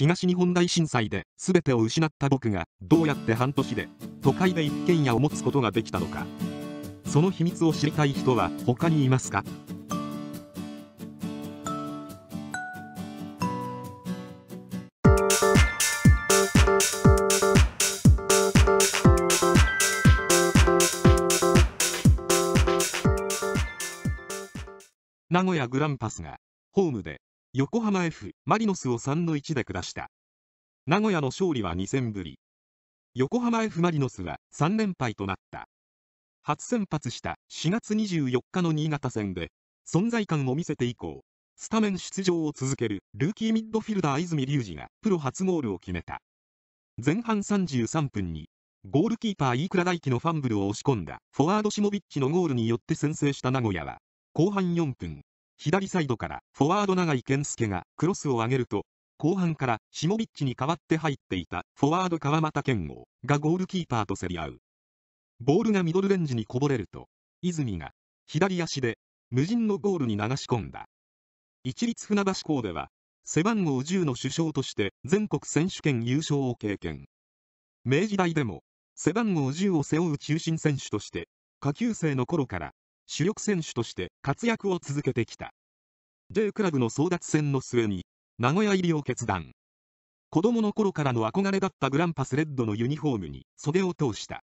東日本大震災で全てを失った僕がどうやって半年で都会で一軒家を持つことができたのか。その秘密を知りたい人は他にいますか？名古屋グランパスがホームで横浜 F・ マリノスを3の1で下した。名古屋の勝利は2戦ぶり。横浜 F・ マリノスは3連敗となった。初先発した4月24日の新潟戦で存在感を見せて以降スタメン出場を続けるルーキーミッドフィルダー泉隆二がプロ初ゴールを決めた。前半33分にゴールキーパー飯倉大輝のファンブルを押し込んだフォワードシモビッチのゴールによって先制した名古屋は後半4分。左サイドからフォワード永井健介がクロスを上げると後半からシモビッチに代わって入っていたフォワード川又健吾がゴールキーパーと競り合う。ボールがミドルレンジにこぼれると泉が左足で無人のゴールに流し込んだ。一律船橋校では背番号10の首相として全国選手権優勝を経験。明治大でも背番号10を背負う中心選手として下級生の頃から主力選手として活躍を続けてきた。J クラブの争奪戦の末に名古屋入りを決断。子供の頃からの憧れだったグランパスレッドのユニフォームに袖を通した。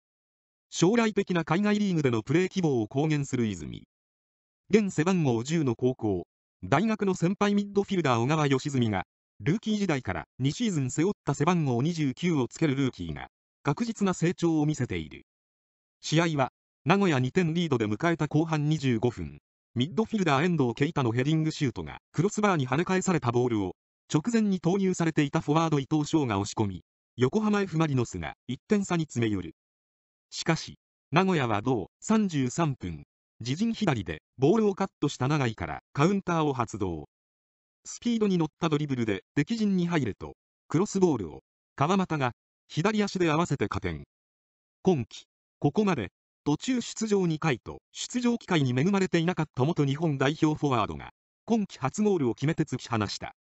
将来的な海外リーグでのプレー希望を公言する泉。現背番号10の高校。大学の先輩ミッドフィルダー小川義澄がルーキー時代から2シーズン背負った背番号29をつけるルーキーが確実な成長を見せている。試合は名古屋2点リードで迎えた後半25分。ミッドフィルダー遠藤啓太のヘディングシュートがクロスバーに跳ね返されたボールを直前に投入されていたフォワード伊藤翔が押し込み横浜 F・ マリノスが1点差に詰め寄る。しかし名古屋は同33分。自陣左でボールをカットした永井からカウンターを発動スピードに乗ったドリブルで敵陣に入るとクロスボールを川又が左足で合わせて加点。今季ここまで途中出場2回と出場機会に恵まれていなかった元日本代表フォワードが今季初ゴールを決めて突き放した。